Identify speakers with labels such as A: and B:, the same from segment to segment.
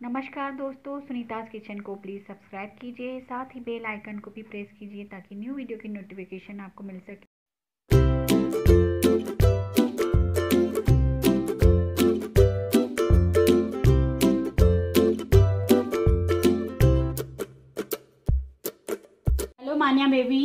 A: नमस्कार दोस्तों, सुनीताज किचन को प्लीज़ सब्सक्राइब कीजिए, साथ ही बेल आइकन को भी प्रेस कीजिए ताकि न्यू वीडियो की नोटिफिकेशन आपको मिल सके। हेलो मान्या बेबी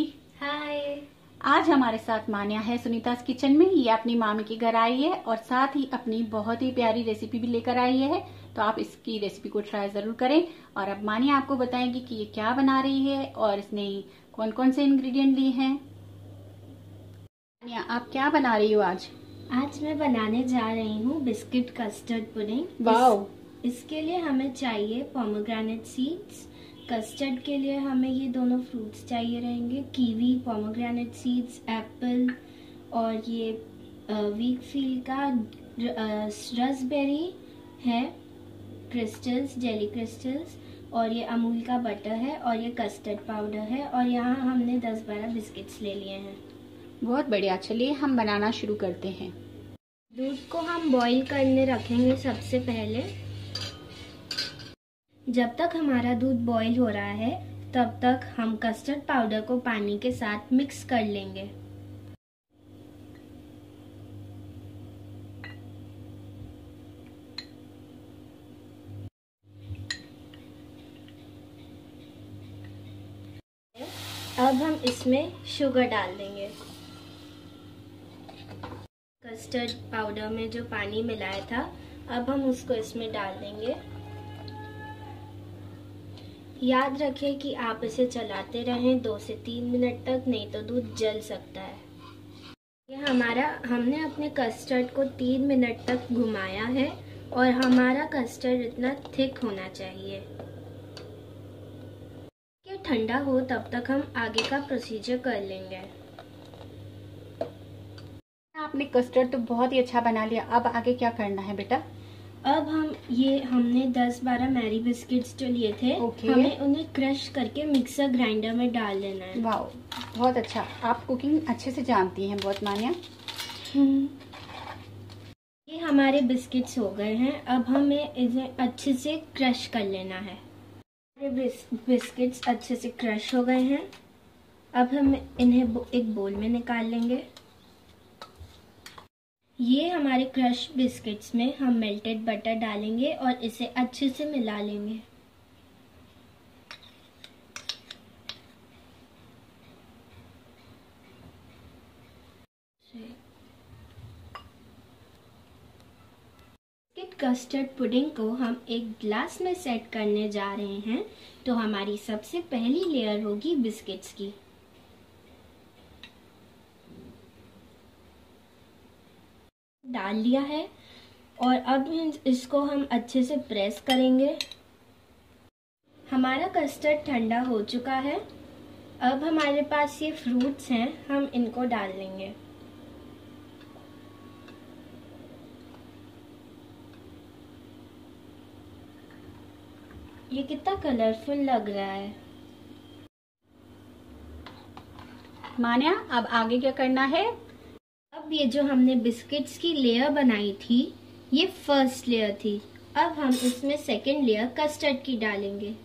A: आज हमारे साथ मान्या है सुनीताज किचन में। ये अपनी मामी के घर आई है और साथ ही अपनी बहुत ही प्यारी रेसिपी भी लेकर आई है। तो आप इसकी रेसिपी को ट्राई ज़रूर करें और अब मानिया आपको बताएँगी कि ये क्या बना रही है और इसने कौन कौन से इंग्रेडिएंट लिए हैं। मानिया आप क्या बना रही हो आज?
B: आज मैं बनाने जा रही हूँ बिस्किट कस्टर्ड पुडिंग
A: वाओ।
B: इस, इसके लिए हमें चाहिए पोमोग्रेनेट सीड्स कस्टर्ड के लिए हमें ये दोनों फ्रूट्स चाहिए रहेंगे. कीवी पोमोग्रेनेट सीड्स एप्पल और ये वीक फील का रसबेरी है क्रिस्टल्स जेली क्रिस्टल्स और ये अमूल का बटर है और ये कस्टर्ड पाउडर है और यहाँ हमने 10-12 बिस्किट्स ले लिए हैं.
A: बहुत बढ़िया. चलिए हम बनाना शुरू करते हैं.
B: दूध को हम बॉईल करने रखेंगे सबसे पहले. जब तक हमारा दूध बॉईल हो रहा है, तब तक हम कस्टर्ड पाउडर को पानी के साथ मिक्स कर लेंगे। अब हम इसमें शुगर डाल देंगे। कस्टर्ड पाउडर में जो पानी मिलाया था, अब हम उसको इसमें डाल देंगे। याद रखें कि आप इसे चलाते रहें दो से तीन मिनट तक, नहीं तो दूध जल सकता है। ये हमारा, हमने अपने कस्टर्ड को तीन मिनट तक घुमाया है और हमारा कस्टर्ड इतना थिक होना चाहिए। ये ठंडा हो तब तक हम आगे का प्रोसीजर कर लेंगे।
A: आपने कस्टर्ड तो बहुत ही अच्छा बना लिया। अब आगे क्या करना है बेटा?
B: अब हम ये हमने 10-12 मैरी बिस्किट्स जो लिए थे
A: okay.
B: हमें उन्हें क्रश करके मिक्सर ग्राइंडर में डाल लेना है।
A: वाह बहुत अच्छा। आप कुकिंग अच्छे से जानती हैं बहुत मानिया।
B: ये हमारे बिस्किट्स हो गए हैं। अब हमें इसे अच्छे से क्रश कर लेना है। हमारे बिस्किट्स अच्छे से क्रश हो गए हैं। अब हम इन्हें एक बोल में निकाल लेंगे। ये हमारे क्रश बिस्किट्स में हम मेल्टेड बटर डालेंगे और इसे अच्छे से मिला लेंगे। कस्टर्ड पुडिंग को हम एक ग्लास में सेट करने जा रहे हैं तो हमारी सबसे पहली लेयर होगी बिस्किट्स की। डाल लिया है और अब इसको हम अच्छे से प्रेस करेंगे। हमारा कस्टर्ड ठंडा हो चुका है। अब हमारे पास ये फ्रूट्स हैं, हम इनको डाल लेंगे। ये कितना कलरफुल लग रहा है।
A: मान्या, अब आगे क्या करना है?
B: अब ये जो हमने बिस्किट्स की लेयर बनाई थी, ये फ़र्स्ट लेयर थी। अब हम इसमें सेकेंड लेयर कस्टर्ड की डालेंगे।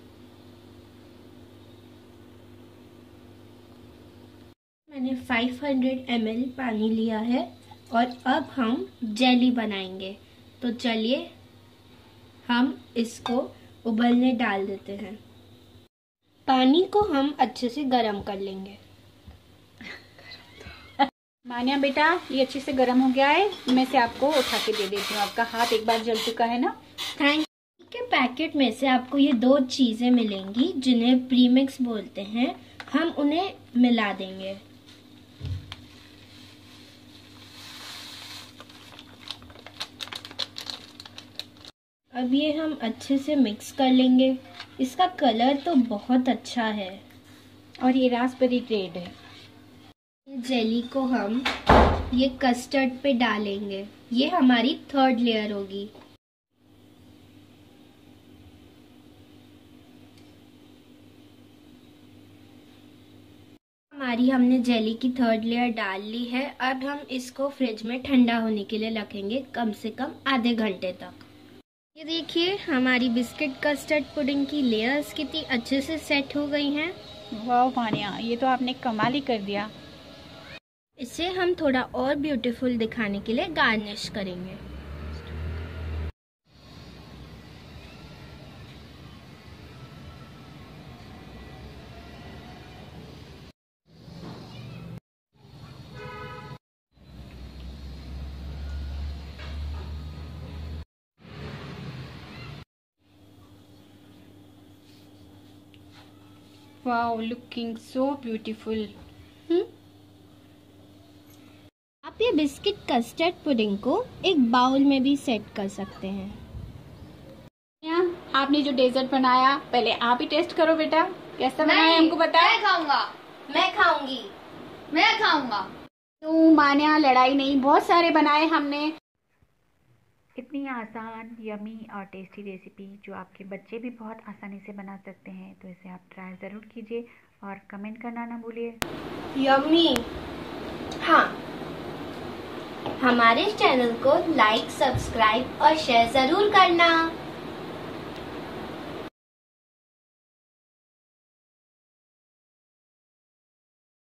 B: मैंने 500 ml पानी लिया है और अब हम जेली बनाएँगे। तो चलिए, हम इसको उबलने डाल देते हैं। पानी को हम अच्छे से गर्म कर लेंगे।
A: मानिया बेटा ये अच्छे से गर्म हो गया है। मैं से आपको उठा के दे देती हूँ। आपका हाथ एक बार जल चुका है ना?
B: थैंक के पैकेट में से आपको ये दो चीज़ें मिलेंगी जिन्हें प्रीमिक्स बोलते हैं। हम उन्हें मिला देंगे। अब ये हम अच्छे से मिक्स कर लेंगे। इसका कलर तो बहुत अच्छा है।
A: और ये रासबेरी रेड है।
B: जेली को हम ये कस्टर्ड पे डालेंगे। ये हमारी थर्ड लेयर होगी। हमारी हमने जेली की थर्ड लेयर डाल ली है। अब हम इसको फ्रिज में ठंडा होने के लिए रखेंगे कम से कम आधे घंटे तक। ये देखिए, हमारी बिस्किट कस्टर्ड पुडिंग की लेयर्स कितनी अच्छे से सेट हो गई हैं।
A: वाह, मानिया, ये तो आपने कमाल ही कर दिया।
B: इसे हम थोड़ा और ब्यूटीफुल दिखाने के लिए गार्निश करेंगे।
A: वाओ लुकिंग सो ब्यूटीफुल
B: आप ये बिस्किट कस्टर्ड पुडिंग को एक बाउल में भी सेट कर सकते हैं।
A: आपने जो डेजर्ट बनाया पहले आप ही टेस्ट करो बेटा। कैसा बनाया हमको बताया
B: मैं खाऊँगा। मैं खाऊँगी। मैं खाऊँगा।
A: तू मान्या लड़ाई नहीं बहुत सारे बनाए हमने। इतनी आसान यमी और टेस्टी रेसिपी जो आपके बच्चे भी बहुत आसानी से बना सकते हैं तो इसे आप ट्राई ज़रूर कीजिए और कमेंट करना ना भूलिए।
B: यमी हाँ। हमारे चैनल को लाइक सब्सक्राइब और शेयर ज़रूर करना।